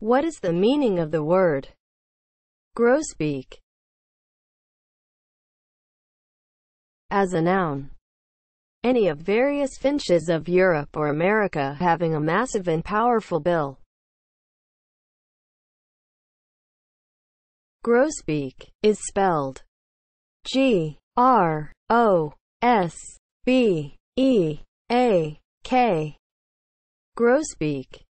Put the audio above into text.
What is the meaning of the word grosbeak as a noun? Any of various finches of Europe or America having a massive and powerful bill. Grosbeak is spelled G R O S B E A K. Grosbeak